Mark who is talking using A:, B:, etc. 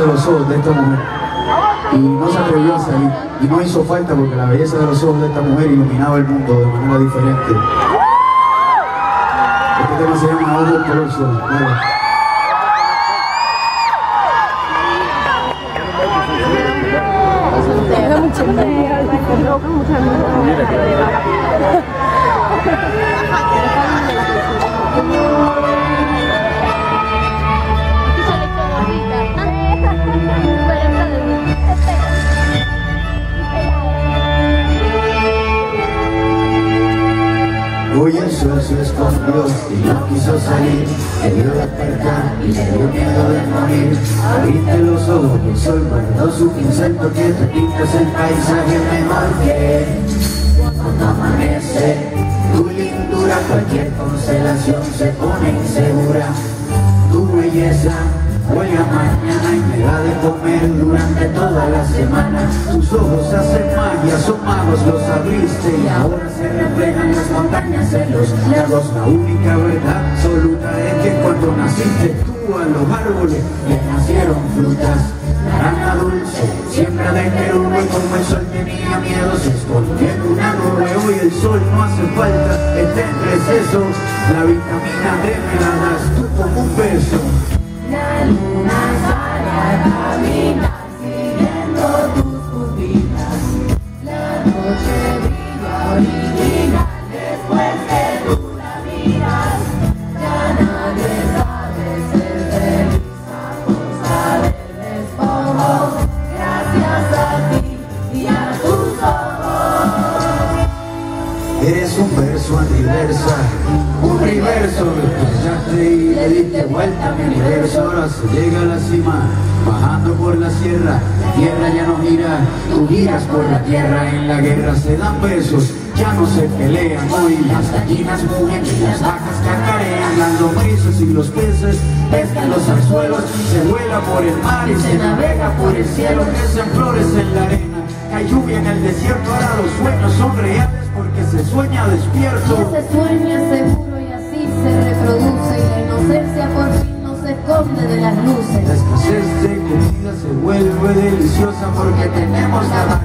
A: de los ojos de esta mujer. Y no se atrevió a salir. Y no hizo falta porque la belleza de los ojos de esta mujer iluminaba el mundo de manera diferente. Este tema se llama. Se escondió y no quiso salir. Quería despertar y le dio miedo de morir. Abriste los ojos y el sol guardó su pincel Porque tú pintas el paisaje mejor que cuando amanece Tu lindura, cualquier constelación se pone insegura. Tu belleza Juega mañana y me da de comer durante toda la semana. Tus ojos hacen magia, son magos, los abriste Y ahora se reflejan las montañas en los lagos La única verdad absoluta es que cuando naciste tú a los árboles le nacieron frutas. Naranja dulce, siembra de y como el sol tenía miedo. Se escondió en una nube Hoy el sol no hace falta, está en receso La vitamina D me la das Eres un verso antiversa, un reverso. Estrellaste y le diste vuelta a mi universo. Ahora se llega a la cima, bajando por la sierra. Tierra ya no gira, tú giras por la tierra. En la guerra se dan besos, ya no se pelean. Hoy las gallinas mugen y las vacas cacarean. Las lombrices y los peces pescan los anzuelos. Se vuela por el mar y se navega por el cielo. Crecen flores en la arena, cae lluvia en el desierto. Ahora los sueños son reales se sueña despierto
B: ese sueño es seguro y así se reproduce y la inocencia por fin no se esconde de las luces.
A: La escasez de comida se vuelve deliciosa porque tenemos la